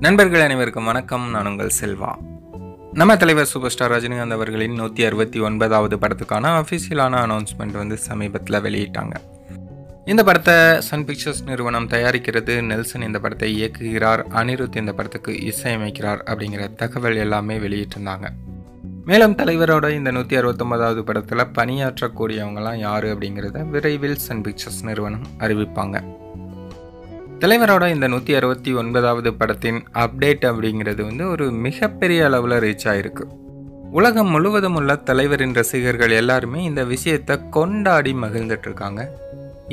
நண்பர்கள் அனைவருக்கும் வணக்கம். நான் உங்கள் செல்வா. நம்ம தலைவர் சூப்பர் ஸ்டார் ரஜினிகாந்த் அவர்களின் நூற்றி அறுபத்தி ஒன்பதாவது படத்துக்கான அஃபிஷியலான அனௌன்ஸ்மெண்ட் வந்து சமீபத்தில் வெளியிட்டாங்க. இந்த படத்தை சன் பிக்சர்ஸ் நிறுவனம் தயாரிக்கிறது. நெல்சன் இந்த படத்தை இயக்குகிறார். அனிருத் இந்த படத்துக்கு இசையமைக்கிறார் அப்படிங்கிற தகவல் எல்லாமே வெளியிட்டிருந்தாங்க. மேலும் தலைவரோட இந்த நூற்றி அறுபத்தொம்பதாவது படத்தில் பணியாற்றக்கூடியவங்களாம் யார் அப்படிங்கிறத விரைவில் சன் பிக்சர்ஸ் நிறுவனம் அறிவிப்பாங்க. தலைவரோட இந்த நூற்றி அறுபத்தி ஒன்பதாவது படத்தின் அப்டேட் அப்படிங்கிறது வந்து ஒரு மிகப்பெரிய அளவில் ரீச் ஆயிருக்கு. உலகம் முழுவதும் உள்ள தலைவரின் ரசிகர்கள் எல்லாருமே இந்த விஷயத்தை கொண்டாடி மகிழ்ந்துட்டுருக்காங்க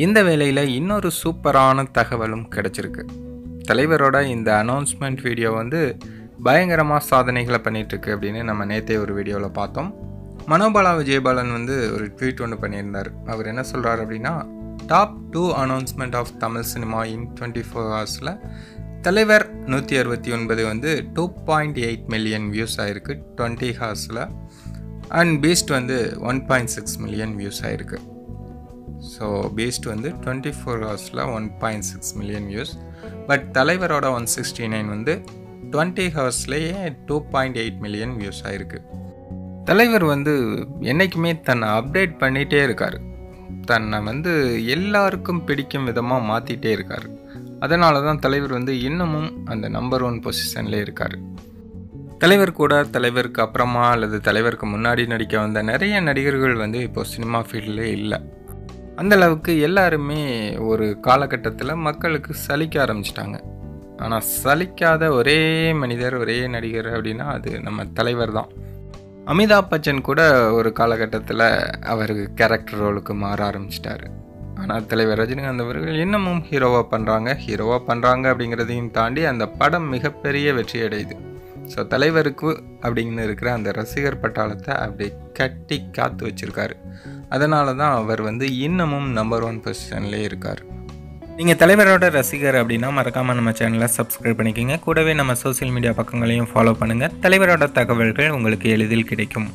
இந்த வேளையில் இன்னொரு சூப்பரான தகவலும் கிடச்சிருக்கு. தலைவரோட இந்த அனௌன்ஸ்மெண்ட் வீடியோ வந்து பயங்கரமாக சாதனைகளை பண்ணிகிட்ருக்கு அப்படின்னு நம்ம நேற்றே ஒரு வீடியோவில் பார்த்தோம். மனோபாலா விஜயபாலன் வந்து ஒரு ட்வீட் ஒன்று பண்ணியிருந்தார். அவர் என்ன சொல்கிறார் அப்படின்னா top two announcement of Tamil cinema in twenty four ஹவர்ஸில் தலைவர் நூற்றி அறுபத்தி ஒன்பது வந்து two point eight million views ஆயிருக்கு டுவெண்ட்டி ஹவர்ஸில் அண்ட் பீஸ்ட் வந்து one point six million views ஆயிருக்கு. ஸோ பீஸ்ட் வந்து டுவெண்ட்டி ஃபோர் ஹவர்ஸில் one point six million views but தலைவரோட ஒன் சிக்ஸ்டி நைன் வந்து twenty ஹவர்ஸ்லேயே two point eight million views ஆயிருக்கு. தலைவர் வந்து என்றைக்குமே தன்னை அப்டேட் பண்ணிகிட்டே இருக்கார். தன்னை வந்து எல்லாருக்கும் பிடிக்கும் விதமாக மாற்றிட்டே இருக்கார். அதனால தான் தலைவர் வந்து இன்னமும் அந்த நம்பர் ஒன் பொசிஷன்லேயே இருக்கார். தலைவர் கூட தலைவருக்கு அப்புறமா அல்லது தலைவருக்கு முன்னாடி நடிக்க வந்த நிறைய நடிகர்கள் வந்து இப்போ சினிமா ஃபீல்டில் இல்லை. அந்த அளவுக்கு எல்லாருமே ஒரு காலகட்டத்தில் மக்களுக்கு சலிக்க ஆரம்பிச்சிட்டாங்க. ஆனால் சலிக்காத ஒரே மனிதர் ஒரே நடிகர் அப்படின்னா அது நம்ம தலைவர் தான். அமிதாப் பச்சன் கூட ஒரு காலகட்டத்தில் அவர் கேரக்டர் ரோலுக்கு மாற ஆரம்பிச்சிட்டாரு. ஆனால் தலைவர் ரஜினிகாந்த் அவர்கள் இன்னமும் ஹீரோவாக பண்ணுறாங்க ஹீரோவாக பண்ணுறாங்க அப்படிங்கிறதையும் தாண்டி அந்த படம் மிகப்பெரிய வெற்றி அடையுது. ஸோ தலைவருக்கு அப்படின்னு இருக்கிற அந்த ரசிகர் பட்டாளத்தை அப்படி கட்டி காத்து வச்சுருக்காரு. அதனால தான் அவர் வந்து இன்னமும் நம்பர் ஒன் பொசிஷன்லேயே இருக்கார். நீங்கள் தலைவரோட ரசிகர் அப்படின்னா மறக்காமல் நம்ம சேனலை சப்ஸ்கிரைப் பண்ணிக்கோங்க. கூடவே நம்ம சோசியல் மீடியா பக்கங்களையும் ஃபாலோ பண்ணுங்கள் தலைவரோட தகவல்கள் உங்களுக்கு எளிதில் கிடைக்கும்.